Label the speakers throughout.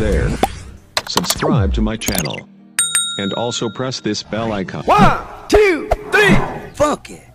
Speaker 1: there. Subscribe to my channel. And also press this bell icon.
Speaker 2: One, two, three, Fuck it.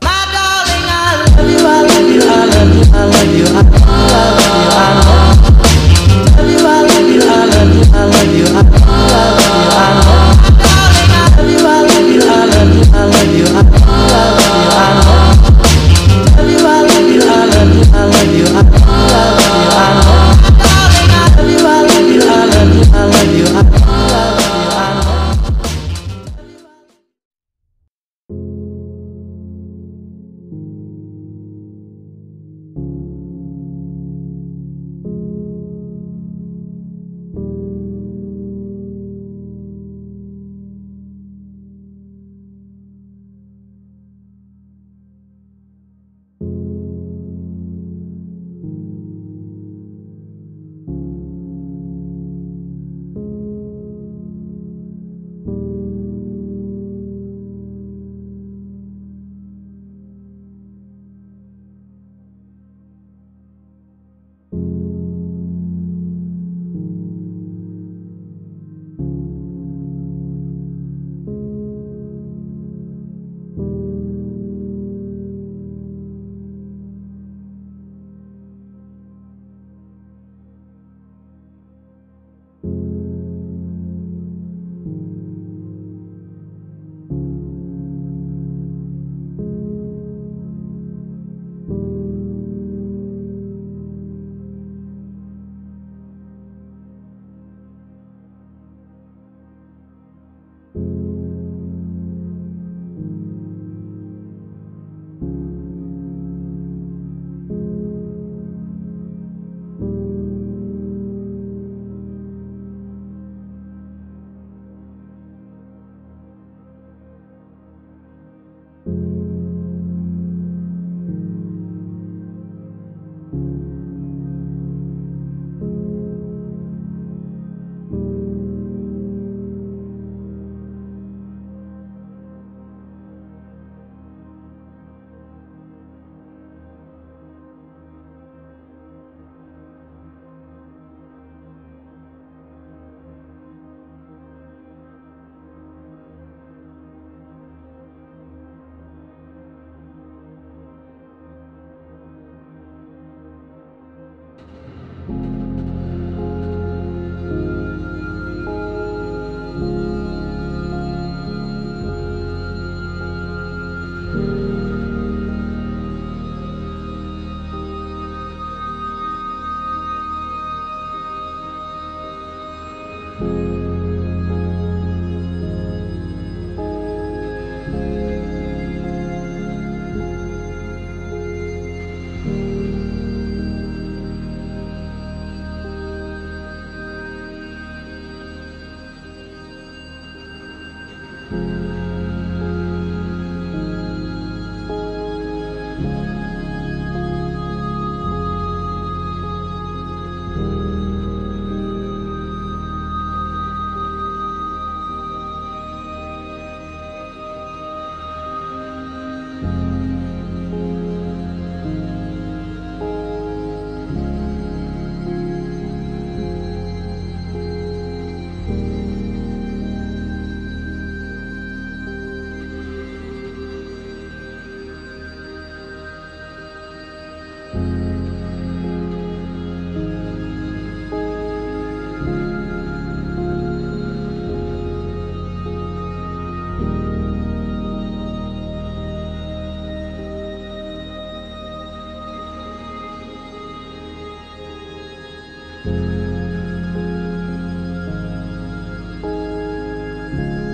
Speaker 2: Bye.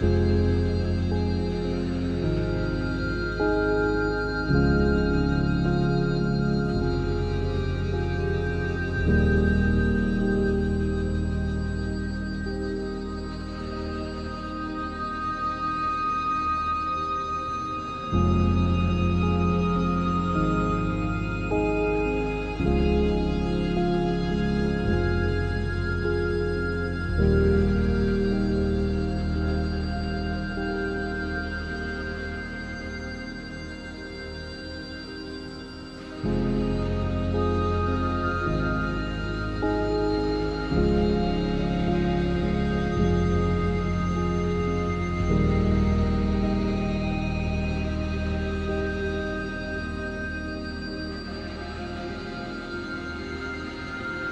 Speaker 3: Bye.